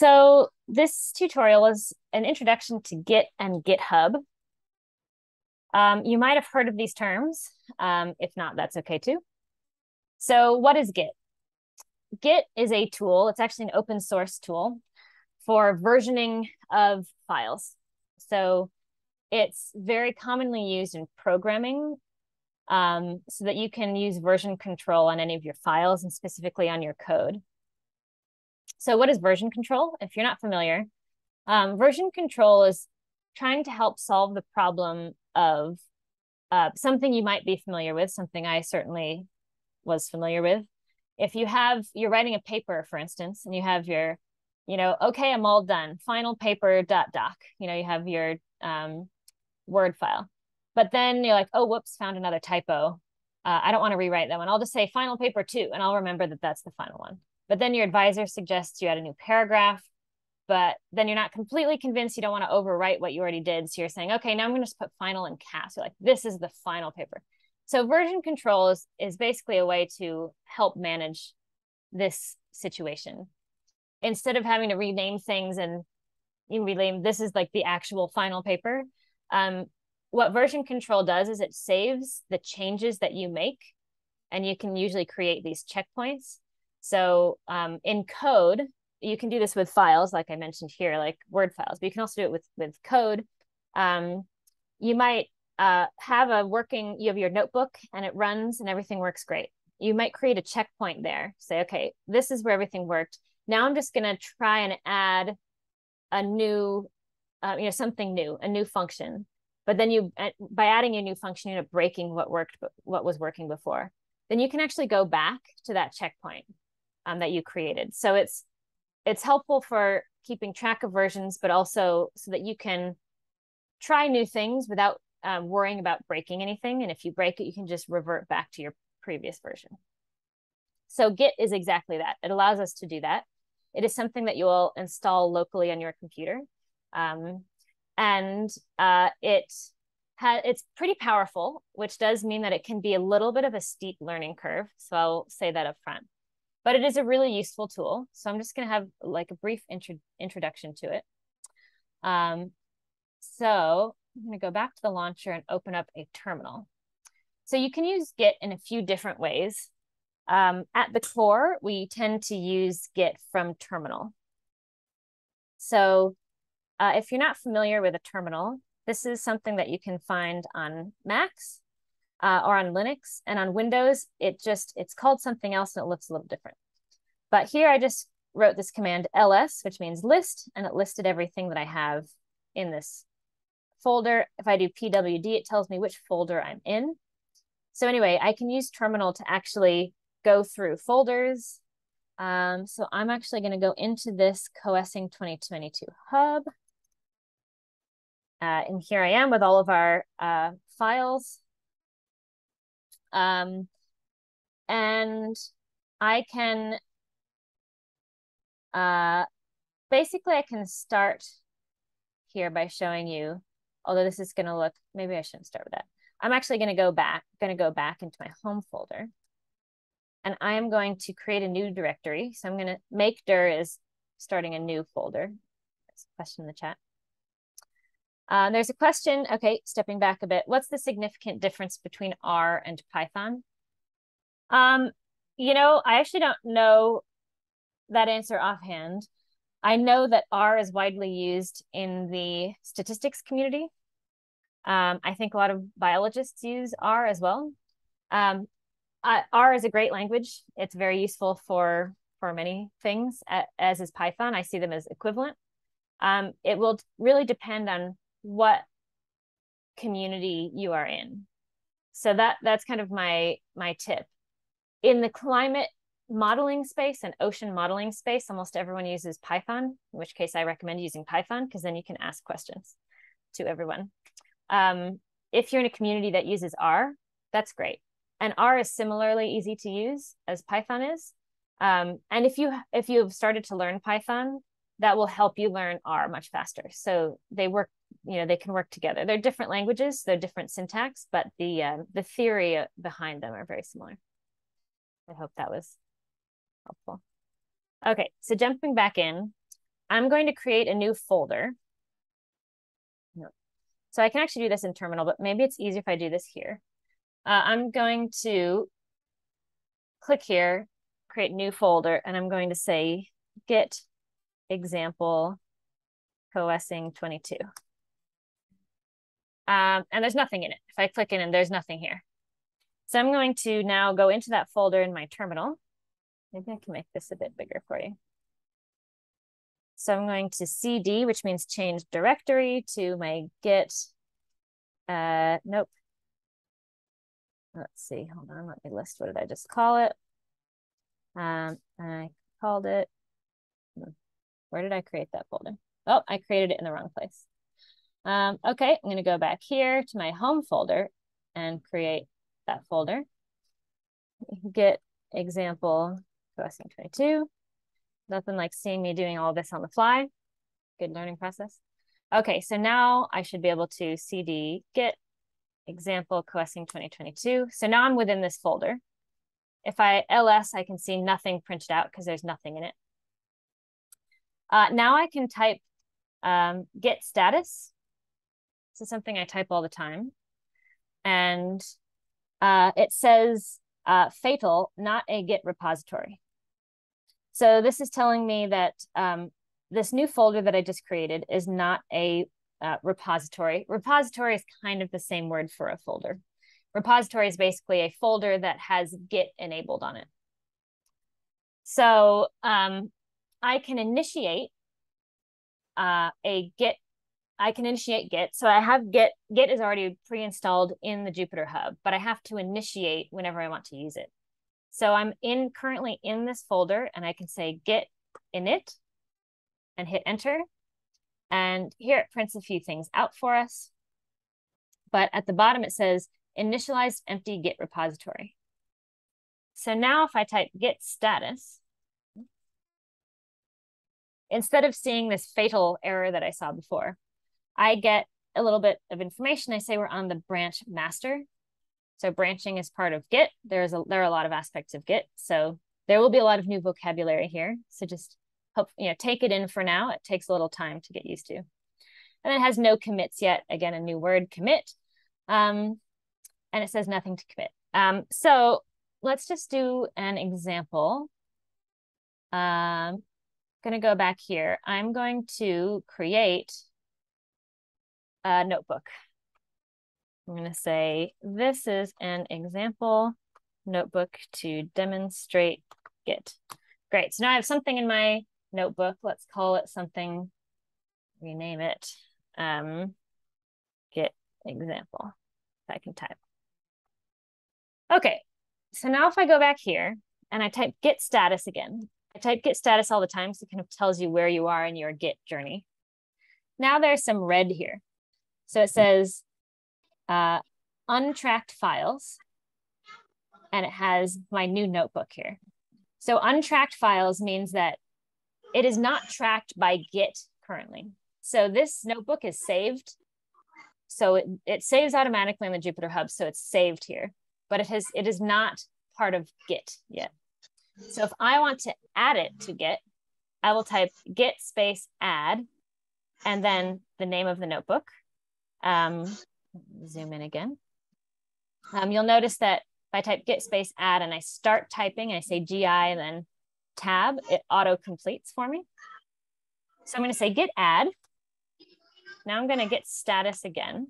so this tutorial is an introduction to Git and GitHub. Um, you might have heard of these terms. Um, if not, that's okay too. So what is Git? Git is a tool. It's actually an open source tool for versioning of files. So it's very commonly used in programming um, so that you can use version control on any of your files and specifically on your code. So what is version control? If you're not familiar, um, version control is trying to help solve the problem of uh, something you might be familiar with, something I certainly was familiar with. If you have, you're writing a paper, for instance, and you have your, you know, okay, I'm all done, final paper dot doc, you know, you have your um, Word file. But then you're like, oh, whoops, found another typo. Uh, I don't want to rewrite that one. I'll just say final paper two, and I'll remember that that's the final one. But then your advisor suggests you add a new paragraph, but then you're not completely convinced you don't want to overwrite what you already did. So you're saying, okay, now I'm going to put final in caps. You're like, this is the final paper. So version control is, is basically a way to help manage this situation. Instead of having to rename things and you rename, this is like the actual final paper. Um, what version control does is it saves the changes that you make and you can usually create these checkpoints so um, in code, you can do this with files, like I mentioned here, like Word files, but you can also do it with, with code. Um, you might uh, have a working, you have your notebook and it runs and everything works great. You might create a checkpoint there. Say, okay, this is where everything worked. Now I'm just going to try and add a new, uh, you know, something new, a new function. But then you, by adding a new function, you end up breaking what worked, what was working before. Then you can actually go back to that checkpoint um, that you created. So it's it's helpful for keeping track of versions, but also so that you can try new things without um, worrying about breaking anything. And if you break it, you can just revert back to your previous version. So Git is exactly that. It allows us to do that. It is something that you will install locally on your computer. Um, and uh, it it's pretty powerful, which does mean that it can be a little bit of a steep learning curve. So I'll say that up front but it is a really useful tool. So I'm just going to have like a brief intro introduction to it. Um, so I'm going to go back to the launcher and open up a terminal. So you can use Git in a few different ways. Um, at the core, we tend to use Git from terminal. So uh, if you're not familiar with a terminal, this is something that you can find on Macs uh, or on Linux and on Windows, it just, it's called something else and it looks a little different. But here I just wrote this command ls, which means list, and it listed everything that I have in this folder. If I do pwd, it tells me which folder I'm in. So anyway, I can use terminal to actually go through folders. Um, so I'm actually going to go into this Coessing 2022 hub. Uh, and here I am with all of our uh, files. Um, and I can, uh, basically I can start here by showing you, although this is gonna look, maybe I shouldn't start with that. I'm actually gonna go back, gonna go back into my home folder and I am going to create a new directory. So I'm gonna make dir is starting a new folder. That's a question in the chat. Um, there's a question, okay, stepping back a bit. What's the significant difference between R and Python? Um, you know, I actually don't know that answer offhand. I know that R is widely used in the statistics community. Um, I think a lot of biologists use R as well. Um, R is a great language. It's very useful for for many things, as is Python. I see them as equivalent. Um, it will really depend on what community you are in. So that that's kind of my my tip. In the climate modeling space and ocean modeling space, almost everyone uses Python, in which case I recommend using Python because then you can ask questions to everyone. Um, if you're in a community that uses R, that's great. And R is similarly easy to use as Python is. Um, and if you if you've started to learn Python, that will help you learn R much faster. So they work, you know, they can work together. They're different languages, they're different syntax, but the uh, the theory behind them are very similar. I hope that was helpful. Okay, so jumping back in, I'm going to create a new folder. So I can actually do this in terminal, but maybe it's easier if I do this here. Uh, I'm going to click here, create new folder, and I'm going to say git example coessing 22. Um, and there's nothing in it. If I click in and there's nothing here. So I'm going to now go into that folder in my terminal. Maybe I can make this a bit bigger for you. So I'm going to cd, which means change directory to my git. Uh, nope. Let's see, hold on, let me list, what did I just call it? Um, I called it, hmm, where did I create that folder? Oh, I created it in the wrong place. Um, okay, I'm gonna go back here to my home folder and create that folder. Git example coessing 22. Nothing like seeing me doing all this on the fly. Good learning process. Okay, so now I should be able to cd git example coessing 2022. So now I'm within this folder. If I ls, I can see nothing printed out because there's nothing in it. Uh, now I can type um, git status. This is something I type all the time. And uh, it says uh, fatal, not a git repository. So this is telling me that um, this new folder that I just created is not a uh, repository. Repository is kind of the same word for a folder. Repository is basically a folder that has Git enabled on it. So um, I can initiate uh, a Git. I can initiate Git. So I have Git. Git is already pre-installed in the Jupyter Hub, but I have to initiate whenever I want to use it. So I'm in currently in this folder and I can say git init and hit enter. And here it prints a few things out for us. But at the bottom it says initialized empty git repository. So now if I type git status, instead of seeing this fatal error that I saw before, I get a little bit of information. I say we're on the branch master. So branching is part of Git. There's a there are a lot of aspects of Git. So there will be a lot of new vocabulary here. So just hope you know take it in for now. It takes a little time to get used to. And it has no commits yet. Again, a new word commit. Um, and it says nothing to commit. Um, so let's just do an example. Um, going to go back here. I'm going to create a notebook. I'm going to say, this is an example notebook to demonstrate Git. Great. So now I have something in my notebook. Let's call it something, rename it, um, Git example, if I can type. Okay. So now if I go back here and I type Git status again, I type Git status all the time, so it kind of tells you where you are in your Git journey. Now there's some red here. So it says uh, untracked files, and it has my new notebook here. So untracked files means that it is not tracked by Git currently. So this notebook is saved. So it, it saves automatically in the Jupyter Hub. So it's saved here, but it has it is not part of Git yet. So if I want to add it to Git, I will type git space add and then the name of the notebook. Um, zoom in again. Um, you'll notice that if I type git space add and I start typing, I say GI and then tab, it auto completes for me. So I'm going to say git add. Now I'm going to git status again.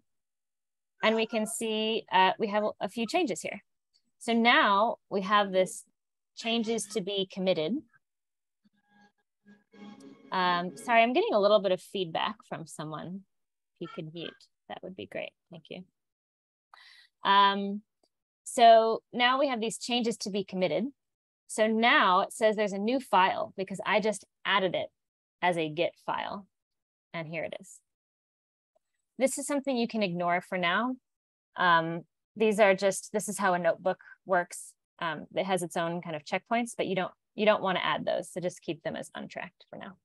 And we can see uh, we have a few changes here. So now we have this changes to be committed. Um, sorry, I'm getting a little bit of feedback from someone. If you could mute. That would be great. Thank you. Um, so now we have these changes to be committed. So now it says there's a new file because I just added it as a Git file. And here it is. This is something you can ignore for now. Um, these are just, this is how a notebook works. Um, it has its own kind of checkpoints, but you don't, you don't want to add those. So just keep them as untracked for now.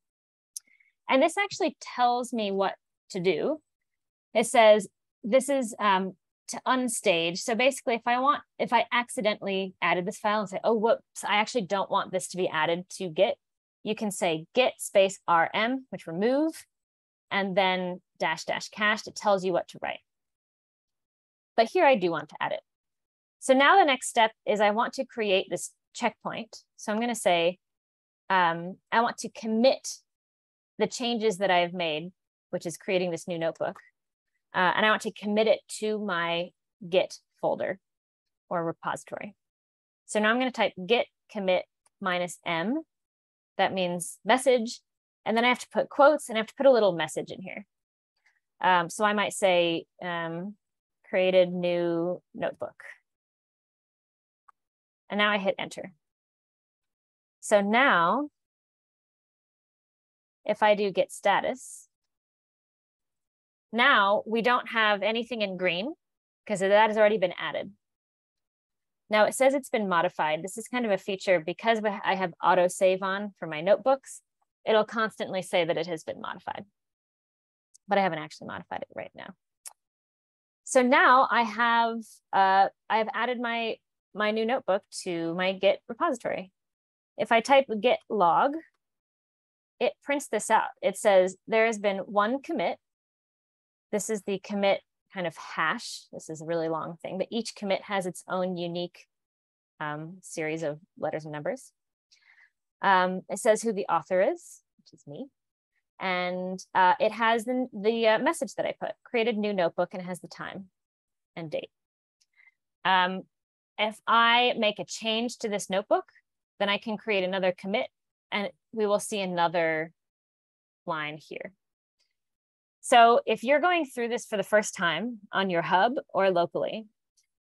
And this actually tells me what to do it says this is um, to unstage. So basically, if I want, if I accidentally added this file and say, oh, whoops, I actually don't want this to be added to Git, you can say git space rm, which remove, and then dash dash cached, it tells you what to write. But here I do want to add it. So now the next step is I want to create this checkpoint. So I'm going to say, um, I want to commit the changes that I've made, which is creating this new notebook. Uh, and I want to commit it to my Git folder or repository. So now I'm going to type git commit minus m. That means message. And then I have to put quotes and I have to put a little message in here. Um, so I might say um, created new notebook. And now I hit enter. So now, if I do git status, now we don't have anything in green because that has already been added. Now it says it's been modified. This is kind of a feature because I have auto save on for my notebooks. It'll constantly say that it has been modified, but I haven't actually modified it right now. So now I have uh, I have added my my new notebook to my Git repository. If I type git log, it prints this out. It says there has been one commit. This is the commit kind of hash. This is a really long thing, but each commit has its own unique um, series of letters and numbers. Um, it says who the author is, which is me. And uh, it has the, the uh, message that I put, created new notebook and it has the time and date. Um, if I make a change to this notebook, then I can create another commit and we will see another line here. So if you're going through this for the first time on your hub or locally,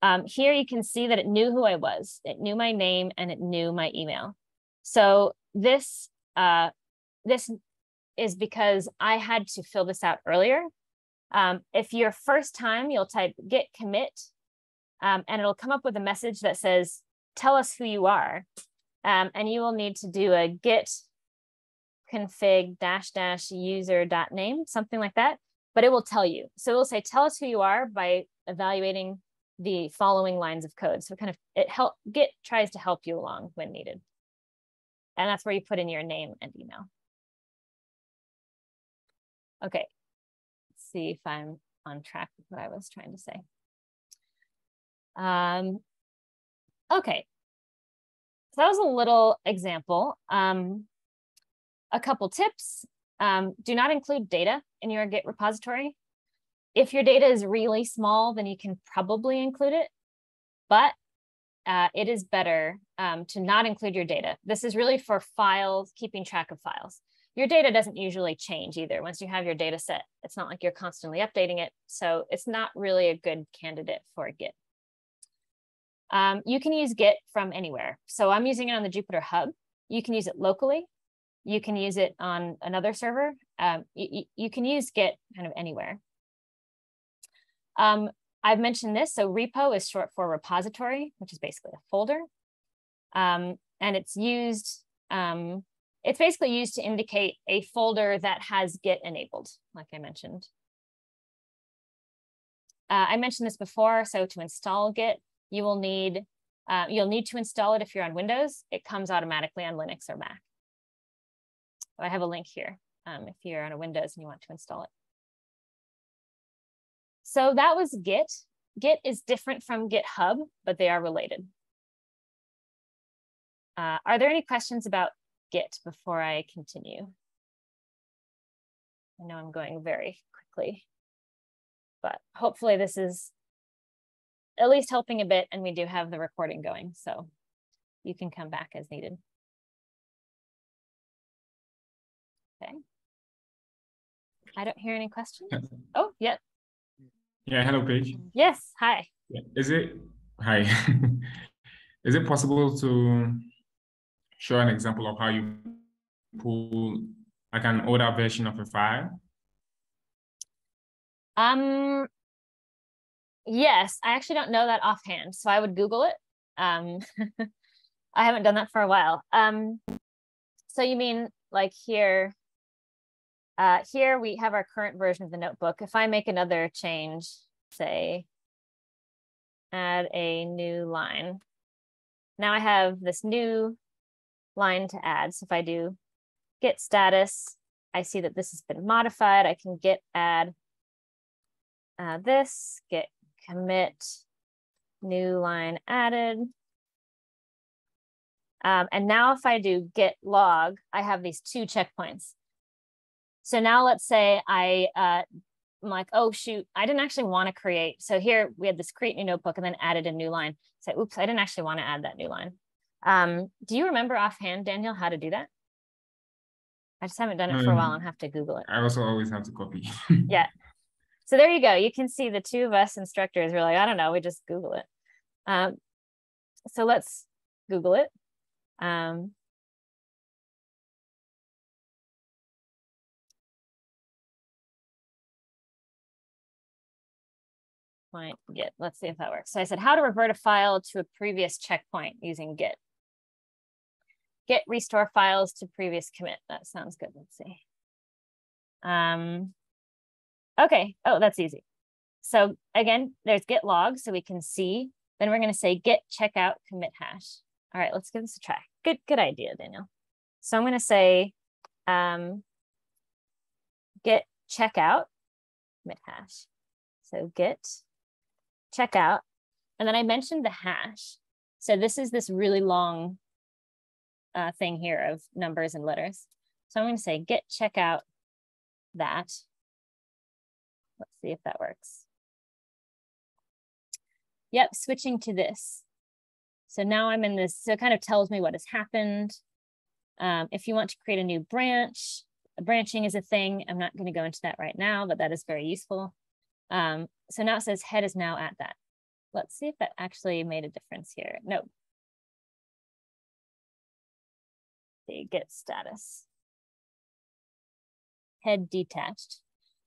um, here you can see that it knew who I was. It knew my name and it knew my email. So this, uh, this is because I had to fill this out earlier. Um, if your first time, you'll type git commit um, and it'll come up with a message that says, tell us who you are. Um, and you will need to do a git config dash dash user dot name, something like that, but it will tell you. So it will say, tell us who you are by evaluating the following lines of code. So kind of it help Git tries to help you along when needed. And that's where you put in your name and email. Okay, Let's see if I'm on track with what I was trying to say. Um, okay, so that was a little example. Um, a couple tips. Um, do not include data in your Git repository. If your data is really small, then you can probably include it, but uh, it is better um, to not include your data. This is really for files, keeping track of files. Your data doesn't usually change either. Once you have your data set, it's not like you're constantly updating it. So it's not really a good candidate for Git. Um, you can use Git from anywhere. So I'm using it on the Jupyter Hub. You can use it locally you can use it on another server. Um, you, can use Git kind of anywhere. Um, I've mentioned this, so repo is short for repository, which is basically a folder. Um, and it's used, um, it's basically used to indicate a folder that has Git enabled, like I mentioned. Uh, I mentioned this before, so to install Git, you will need, uh, you'll need to install it if you're on Windows. It comes automatically on Linux or Mac. I have a link here um, if you're on a Windows and you want to install it. So that was Git. Git is different from GitHub, but they are related. Uh, are there any questions about Git before I continue? I know I'm going very quickly, but hopefully this is at least helping a bit and we do have the recording going, so you can come back as needed. Okay. I don't hear any questions. Oh, yeah. Yeah, hello, Paige. Yes, hi. Is it, hi. Is it possible to show an example of how you pull like an older version of a file? Um, yes, I actually don't know that offhand, so I would Google it. Um, I haven't done that for a while. Um, so you mean like here, uh, here we have our current version of the notebook. If I make another change, say, add a new line. Now I have this new line to add. So if I do git status. I see that this has been modified. I can git add uh, this, git commit, new line added. Um, and now if I do git log, I have these two checkpoints. So now let's say I, uh, I'm like, oh shoot, I didn't actually want to create. So here we had this create new notebook and then added a new line. So oops, I didn't actually want to add that new line. Um, do you remember offhand, Daniel, how to do that? I just haven't done it for a while and have to Google it. I also always have to copy. yeah. So there you go. You can see the two of us instructors were like, I don't know, we just Google it. Um, so let's Google it. Um, point git. Let's see if that works. So I said how to revert a file to a previous checkpoint using git. Git restore files to previous commit. That sounds good. Let's see. Um, okay. Oh, that's easy. So again, there's git log, so we can see. Then we're going to say git checkout commit hash. All right, let's give this a try. Good, good idea, Daniel. So I'm going to say um, git checkout commit hash. So git checkout, and then I mentioned the hash. So this is this really long uh, thing here of numbers and letters. So I'm going to say git checkout that. Let's see if that works. Yep, switching to this. So now I'm in this, so it kind of tells me what has happened. Um, if you want to create a new branch, branching is a thing. I'm not going to go into that right now, but that is very useful. Um, so now it says head is now at that. Let's see if that actually made a difference here. No. The git status. Head detached.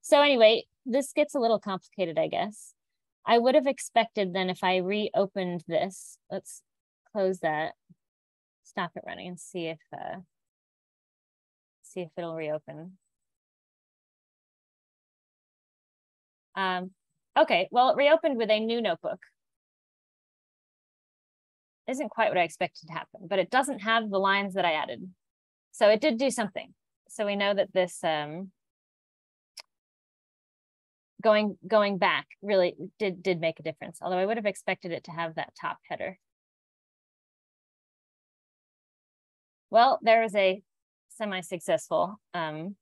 So anyway, this gets a little complicated, I guess. I would have expected then if I reopened this, let's close that, stop it running and see if uh, see if it'll reopen. Um, okay, well, it reopened with a new notebook. Isn't quite what I expected to happen, but it doesn't have the lines that I added. So it did do something. So we know that this um, going going back really did did make a difference. Although I would have expected it to have that top header. Well, there is a semi-successful um,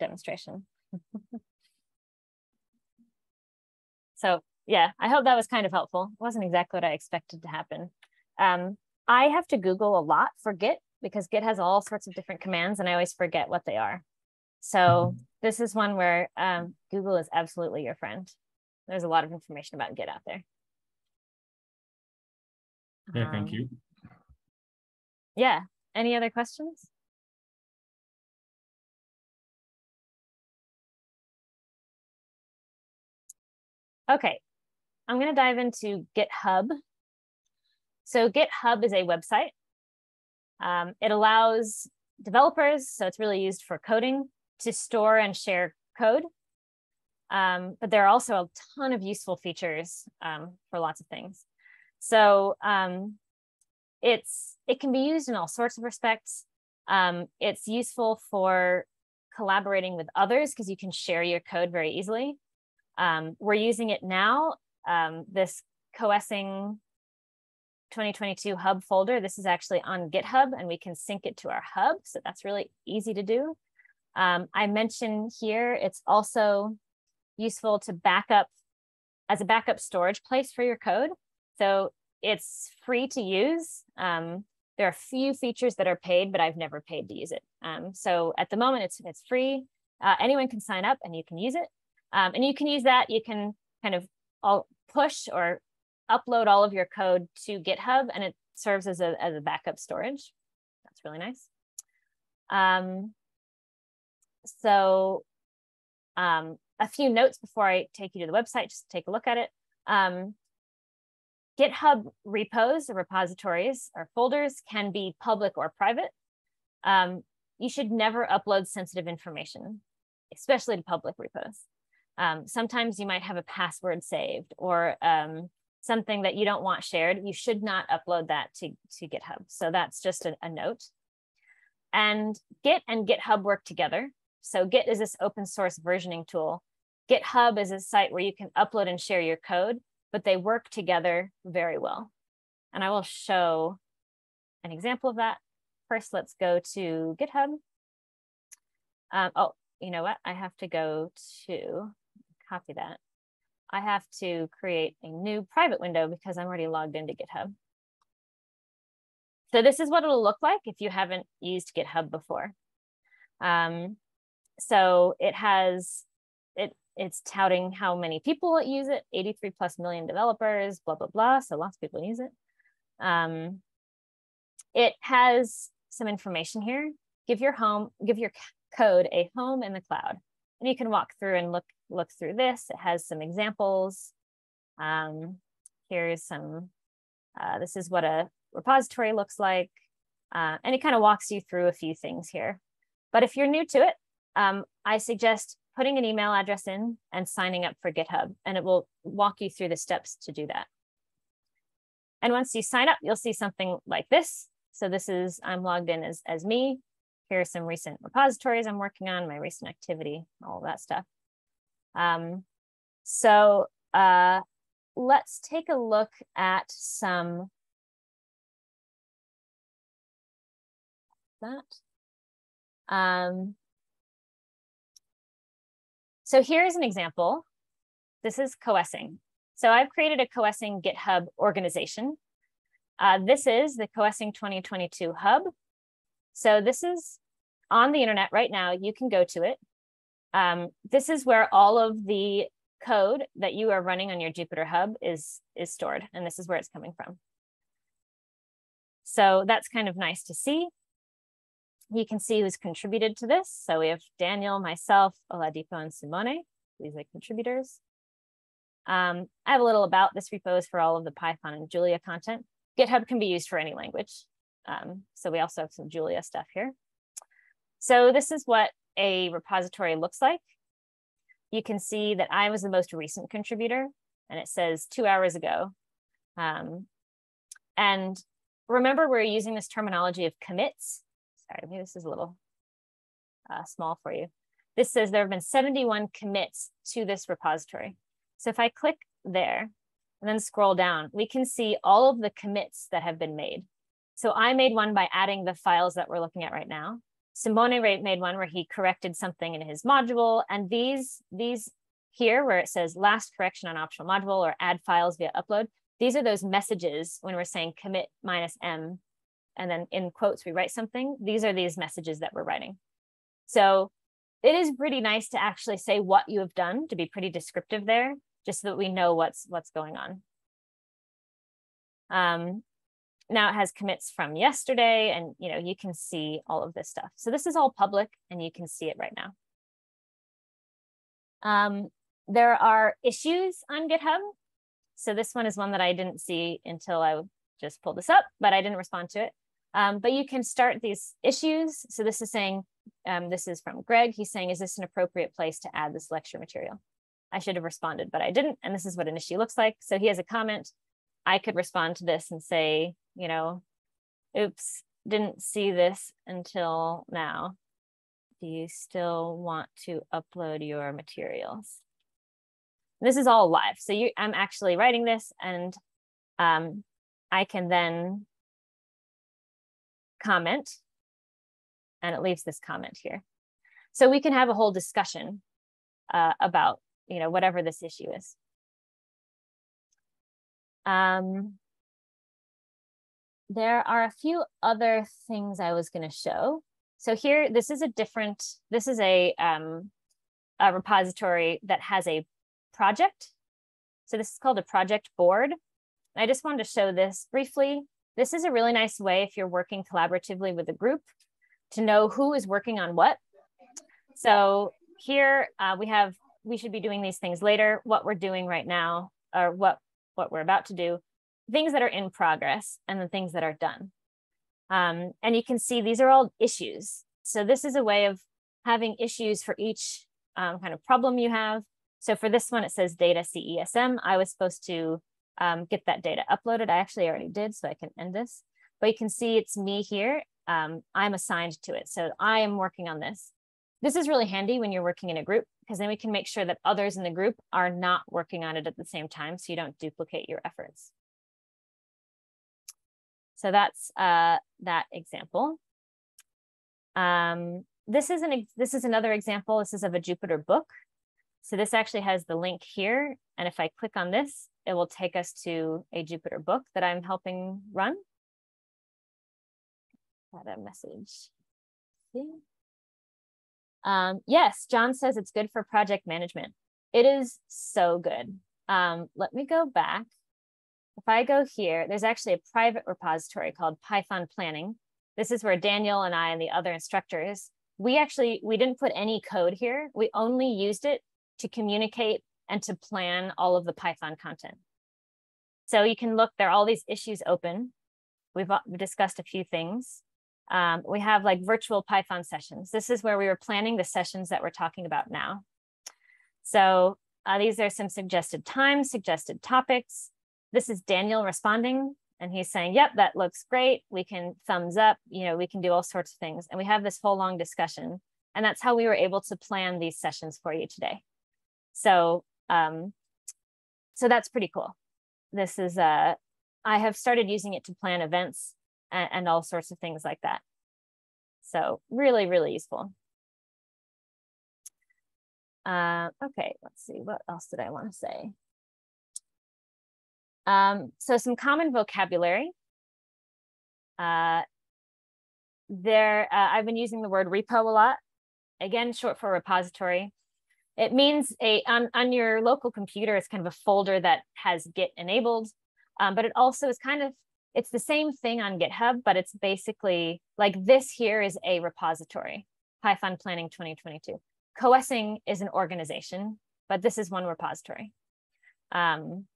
demonstration. so yeah, I hope that was kind of helpful. It wasn't exactly what I expected to happen. Um, I have to Google a lot for Git because Git has all sorts of different commands and I always forget what they are. So mm-hmm. this is one where um, Google is absolutely your friend. There's a lot of information about Git out there. Yeah, thank um, you. Yeah, any other questions? Okay, I'm going to dive into GitHub. So GitHub is a website. Um, it allows developers, so it's really used for coding, to store and share code. Um, but there are also a ton of useful features um, for lots of things. So um, it's it can be used in all sorts of respects. Um, it's useful for collaborating with others because you can share your code very easily. Um, we're using it now. Um, this coessing 2022 hub folder, this is actually on GitHub and we can sync it to our hub. So that's really easy to do. Um, I mentioned here, it's also useful to back up as a backup storage place for your code. So it's free to use. Um, there are a few features that are paid, but I've never paid to use it. Um, so at the moment, it's it's free. Uh, anyone can sign up and you can use it. Um, and you can use that. You can kind of all push or upload all of your code to GitHub, and it serves as a as a backup storage. That's really nice. Um, so um, a few notes before I take you to the website, just take a look at it. Um, GitHub repos or repositories or folders can be public or private. Um, you should never upload sensitive information, especially to public repos. Um, sometimes you might have a password saved or um, something that you don't want shared. You should not upload that to, to GitHub. So that's just a, a note. And Git and GitHub work together. So Git is this open source versioning tool. GitHub is a site where you can upload and share your code, but they work together very well. And I will show an example of that. First, let's go to GitHub. Um, oh, you know what? I have to go to copy that. I have to create a new private window because I'm already logged into GitHub. So this is what it'll look like if you haven't used GitHub before. Um, so it has, it it's touting how many people use it, 83 plus million developers, blah, blah, blah. So lots of people use it. Um, it has some information here. Give your home, give your code a home in the cloud. And you can walk through and look, look through this. It has some examples. Um, here's some, uh, this is what a repository looks like. Uh, and it kind of walks you through a few things here. But if you're new to it, um, I suggest putting an email address in and signing up for GitHub, and it will walk you through the steps to do that. And once you sign up, you'll see something like this. So this is, I'm logged in as, as me. Here are some recent repositories I'm working on, my recent activity, all that stuff. Um, so uh, let's take a look at some that. Um, so here's an example. This is coessing. So I've created a coessing GitHub organization. Uh, this is the coessing 2022 hub. So this is on the internet right now. You can go to it. Um, this is where all of the code that you are running on your Jupyter hub is, is stored. And this is where it's coming from. So that's kind of nice to see you can see who's contributed to this. So we have Daniel, myself, Oladipo, and Simone. These are contributors. Um, I have a little about this repos for all of the Python and Julia content. GitHub can be used for any language. Um, so we also have some Julia stuff here. So this is what a repository looks like. You can see that I was the most recent contributor and it says two hours ago. Um, and remember, we're using this terminology of commits sorry, maybe this is a little uh, small for you. This says there have been 71 commits to this repository. So if I click there and then scroll down, we can see all of the commits that have been made. So I made one by adding the files that we're looking at right now. Simone made one where he corrected something in his module. And these, these here where it says last correction on optional module or add files via upload, these are those messages when we're saying commit minus M and then in quotes we write something these are these messages that we're writing so it is pretty nice to actually say what you have done to be pretty descriptive there just so that we know what's what's going on um, now it has commits from yesterday and you know you can see all of this stuff so this is all public and you can see it right now um, there are issues on github so this one is one that i didn't see until i just pulled this up but i didn't respond to it um, but you can start these issues. So this is saying, um, this is from Greg. He's saying, is this an appropriate place to add this lecture material? I should have responded, but I didn't. And this is what an issue looks like. So he has a comment. I could respond to this and say, you know, oops, didn't see this until now. Do you still want to upload your materials? This is all live. So you, I'm actually writing this and um, I can then comment and it leaves this comment here. So we can have a whole discussion uh, about, you know, whatever this issue is. Um, there are a few other things I was going to show. So here, this is a different, this is a, um, a repository that has a project. So this is called a project board. I just wanted to show this briefly. This is a really nice way if you're working collaboratively with a group to know who is working on what. So here uh, we have, we should be doing these things later, what we're doing right now, or what, what we're about to do, things that are in progress and the things that are done. Um, and you can see these are all issues. So this is a way of having issues for each um, kind of problem you have. So for this one, it says data CESM. I was supposed to um, get that data uploaded. I actually already did, so I can end this. But you can see it's me here. um, I'm assigned to it. So I am working on this. This is really handy when you're working in a group because then we can make sure that others in the group are not working on it at the same time so you don't duplicate your efforts. So that's uh, that example. Um, this is an this is another example. This is of a Jupyter book. So this actually has the link here. And if I click on this, it will take us to a Jupyter book that I'm helping run. Got a message. Um, yes, John says it's good for project management. It is so good. Um, let me go back. If I go here, there's actually a private repository called Python Planning. This is where Daniel and I and the other instructors, we actually, we didn't put any code here. We only used it to communicate and to plan all of the Python content. So you can look, there are all these issues open. We've discussed a few things. Um, we have like virtual Python sessions. This is where we were planning the sessions that we're talking about now. So uh, these are some suggested times, suggested topics. This is Daniel responding and he's saying, yep, that looks great. We can thumbs up, you know, we can do all sorts of things. And we have this whole long discussion. And that's how we were able to plan these sessions for you today. So, um, so that's pretty cool. This is, uh, I have started using it to plan events and, and all sorts of things like that. So really, really useful. Uh, okay, let's see, what else did I want to say? Um, so some common vocabulary. Uh, there, uh, I've been using the word repo a lot. Again, short for repository. It means a on, on your local computer, it's kind of a folder that has Git enabled, um, but it also is kind of it's the same thing on GitHub, but it's basically like this here is a repository, Python Planning 2022. Coessing is an organization, but this is one repository. Um,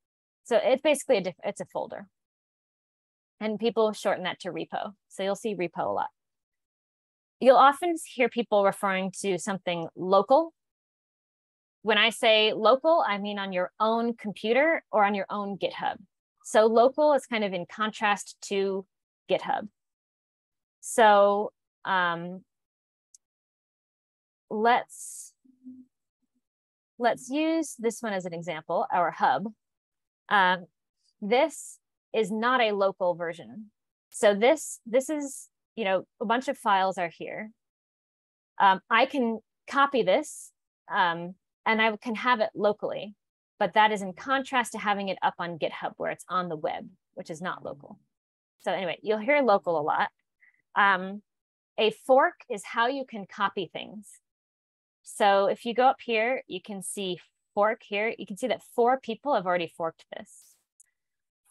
so it's basically a it's a folder. And people shorten that to repo. So you'll see repo a lot. You'll often hear people referring to something local. When I say local, I mean on your own computer or on your own GitHub. So local is kind of in contrast to GitHub. So um, let's let's use this one as an example, our hub. Um, this is not a local version. So this this is, you know, a bunch of files are here. Um, I can copy this um, and I can have it locally but that is in contrast to having it up on GitHub where it's on the web, which is not local. So anyway, you'll hear local a lot. Um, a fork is how you can copy things. So if you go up here, you can see fork here. You can see that four people have already forked this.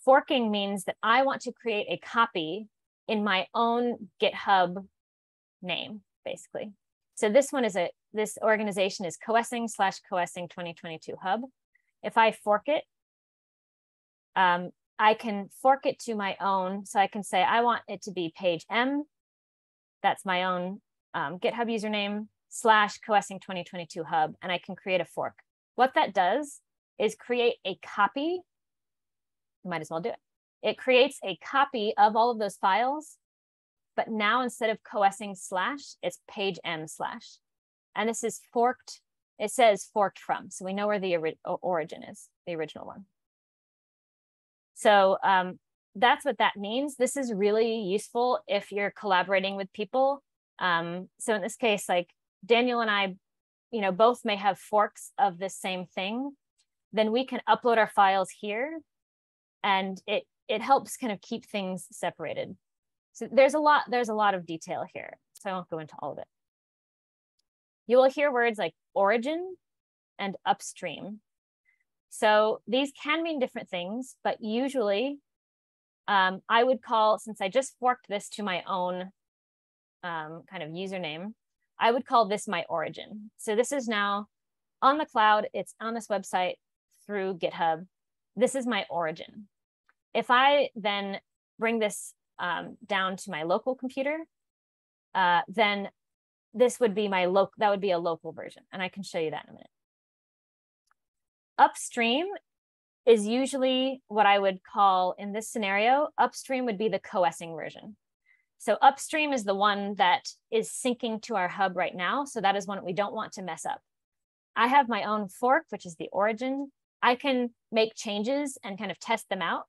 Forking means that I want to create a copy in my own GitHub name, basically. So this one is a, this organization is coessing slash coessing 2022 hub. If I fork it, um, I can fork it to my own. So I can say, I want it to be Paige M. That's my own um, GitHub username slash coessing 2022 hub, and I can create a fork. What that does is create a copy. You might as well do it. It creates a copy of all of those files, but now instead of coessing slash, it's Paige M slash. And this is forked it says forked from, so we know where the ori origin is, the original one. So um, that's what that means. This is really useful if you're collaborating with people. Um, so in this case, like Daniel and I, you know, both may have forks of the same thing. Then we can upload our files here, and it it helps kind of keep things separated. So there's a lot there's a lot of detail here. So I won't go into all of it. You will hear words like origin and upstream. So these can mean different things, but usually um, I would call, since I just forked this to my own um, kind of username, I would call this my origin. So this is now on the cloud, it's on this website through GitHub. This is my origin. If I then bring this um, down to my local computer, uh, then this would be my local, that would be a local version. And I can show you that in a minute. Upstream is usually what I would call in this scenario, upstream would be the coessing version. So upstream is the one that is syncing to our hub right now. So that is one we don't want to mess up. I have my own fork, which is the origin. I can make changes and kind of test them out.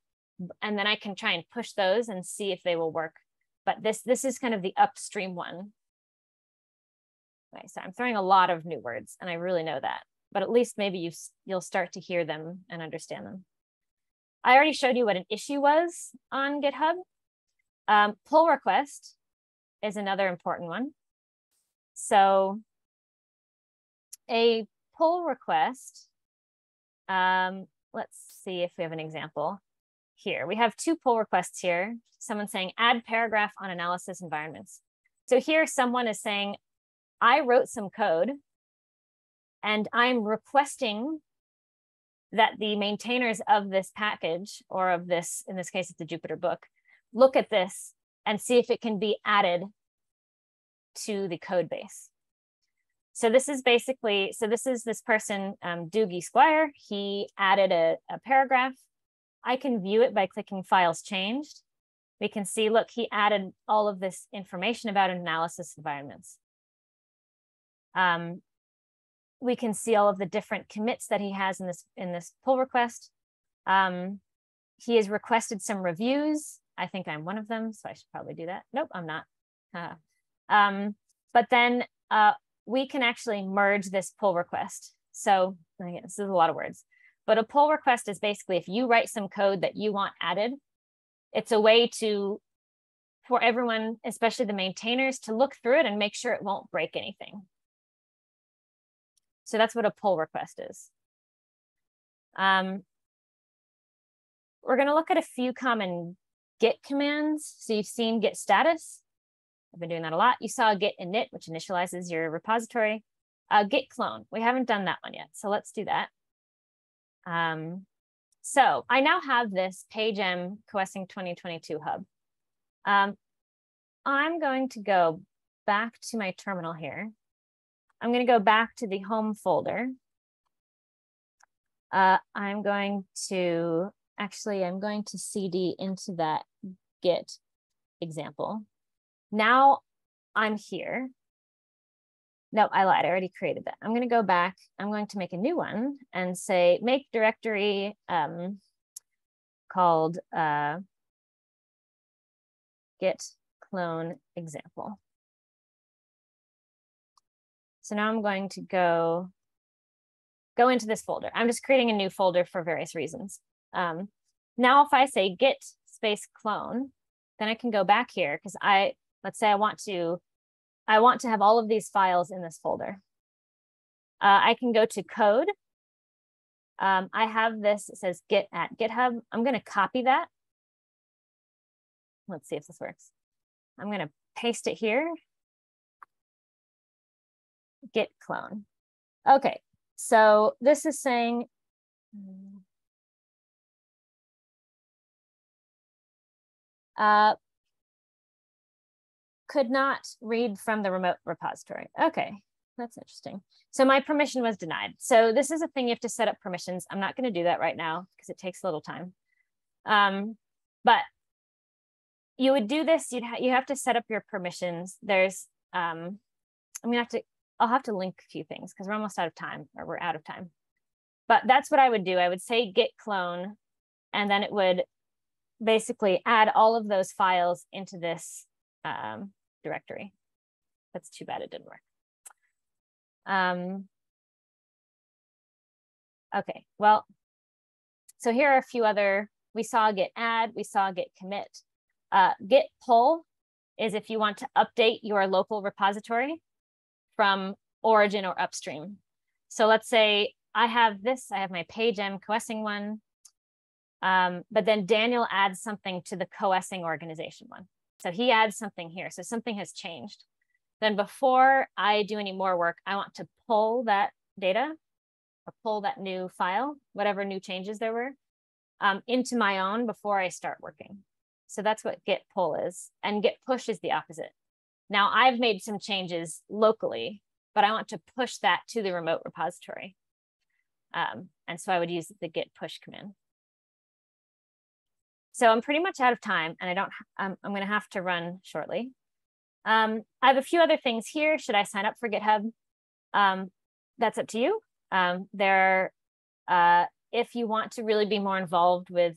And then I can try and push those and see if they will work. But this, this is kind of the upstream one. Okay, so I'm throwing a lot of new words and I really know that, but at least maybe you, you'll start to hear them and understand them. I already showed you what an issue was on GitHub. Um, pull request is another important one. So a pull request, um, let's see if we have an example here. We have two pull requests here. Someone saying add paragraph on analysis environments. So here someone is saying, I wrote some code and I'm requesting that the maintainers of this package or of this, in this case, it's the Jupyter book, look at this and see if it can be added to the code base. So this is basically, so this is this person, um, Dougie Squire. He added a, a paragraph. I can view it by clicking files changed. We can see, look, he added all of this information about analysis environments. Um, we can see all of the different commits that he has in this in this pull request. Um, he has requested some reviews. I think I'm one of them, so I should probably do that. Nope, I'm not. Uh, um, but then uh, we can actually merge this pull request. So again, this is a lot of words, but a pull request is basically if you write some code that you want added, it's a way to for everyone, especially the maintainers, to look through it and make sure it won't break anything. So that's what a pull request is. Um, we're going to look at a few common git commands. So you've seen git status. I've been doing that a lot. You saw git init, which initializes your repository. Uh, git clone. We haven't done that one yet. So let's do that. Um, so I now have this PaigeM Coessing 2022 hub. Um, I'm going to go back to my terminal here I'm going to go back to the home folder. Uh, I'm going to, actually, I'm going to CD into that Git example. Now I'm here. No, I lied, I already created that. I'm gonna go back, I'm going to make a new one and say make directory um, called uh, git clone example. So now I'm going to go, go into this folder. I'm just creating a new folder for various reasons. Um, now, if I say git space clone, then I can go back here because I, let's say I want to, I want to have all of these files in this folder. Uh, I can go to code. Um, I have this, it says git at GitHub. I'm going to copy that. Let's see if this works. I'm going to paste it here git clone. Okay, so this is saying, uh, could not read from the remote repository. Okay, that's interesting. So my permission was denied. So this is a thing you have to set up permissions. I'm not going to do that right now because it takes a little time. Um, but you would do this. You'd ha you have to set up your permissions. There's um, I'm gonna have to I'll have to link a few things because we're almost out of time or we're out of time. But that's what I would do. I would say git clone, and then it would basically add all of those files into this um, directory. That's too bad it didn't work. Um, okay, well, so here are a few other, we saw git add, we saw git commit. Uh, git pull is if you want to update your local repository from origin or upstream. So let's say I have this, I have my PaigeM coessing one, um, but then Daniel adds something to the coessing organization one. So he adds something here. So something has changed. Then before I do any more work, I want to pull that data or pull that new file, whatever new changes there were, um, into my own before I start working. So that's what git pull is. And git push is the opposite. Now I've made some changes locally, but I want to push that to the remote repository. Um, and so I would use the git push command. So I'm pretty much out of time and I don't, I'm, I'm going to have to run shortly. Um, I have a few other things here. Should I sign up for GitHub? Um, that's up to you. Um, there, uh, if you want to really be more involved with,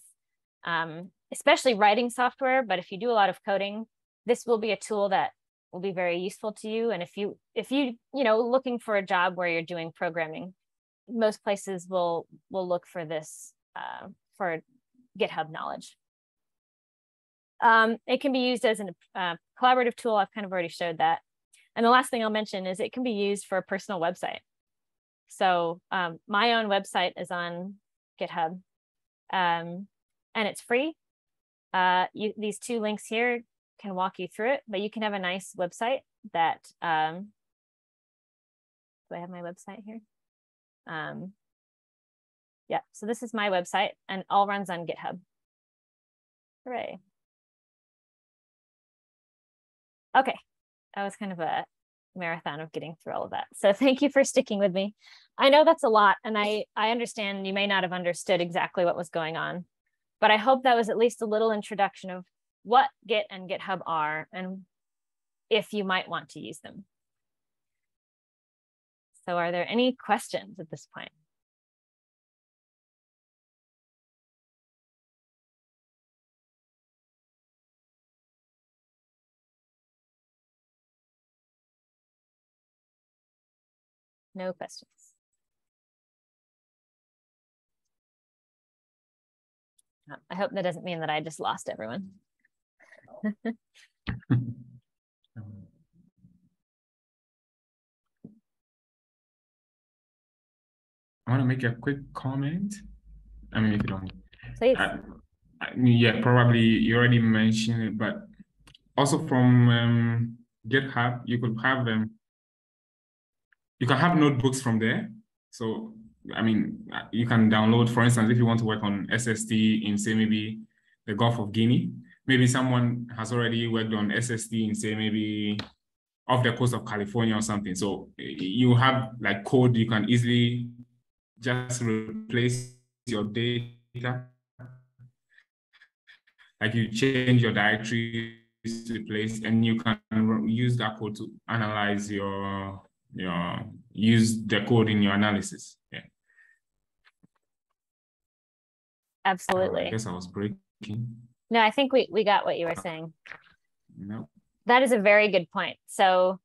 um, especially writing software, but if you do a lot of coding, this will be a tool that will be very useful to you. And if you, if you, you know, looking for a job where you're doing programming, most places will will look for this uh, for GitHub knowledge. Um, it can be used as a uh, collaborative tool. I've kind of already showed that. And the last thing I'll mention is it can be used for a personal website. So um, my own website is on GitHub um, and it's free. Uh, you, these two links here can walk you through it, but you can have a nice website that, um, do I have my website here? Um, yeah, so this is my website and all runs on GitHub. Hooray. Okay, that was kind of a marathon of getting through all of that. So thank you for sticking with me. I know that's a lot and I, I understand you may not have understood exactly what was going on, but I hope that was at least a little introduction of what Git and GitHub are and if you might want to use them. So are there any questions at this point? No questions. Uh, I hope that doesn't mean that I just lost everyone. I want to make a quick comment. I mean, if you don't. Please. I, I, yeah, probably you already mentioned it, but also from um, GitHub, you could have them. Um, you can have notebooks from there. So, I mean, you can download, for instance, if you want to work on SST in, say, maybe the Gulf of Guinea, maybe someone has already worked on SST in, say, maybe off the coast of California or something. So you have like code you can easily just replace your data. Like you change your directory to place and you can use that code to analyze your your use the code in your analysis. Yeah. Absolutely. I guess I was breaking. No, I think we, we got what you were saying. No. That is a very good point. So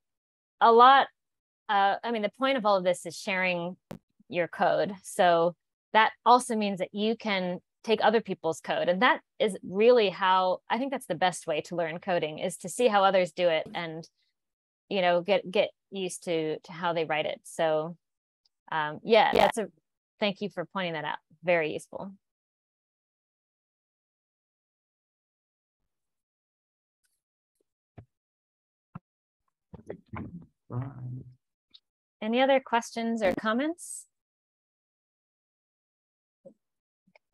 a lot, uh, I mean, the point of all of this is sharing your code. So that also means that you can take other people's code. And that is really how I think that's the best way to learn coding is to see how others do it and you know get get used to to how they write it. So um yeah, yeah. that's a thank you for pointing that out. Very useful. Any other questions or comments?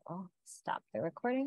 I'll stop the recording.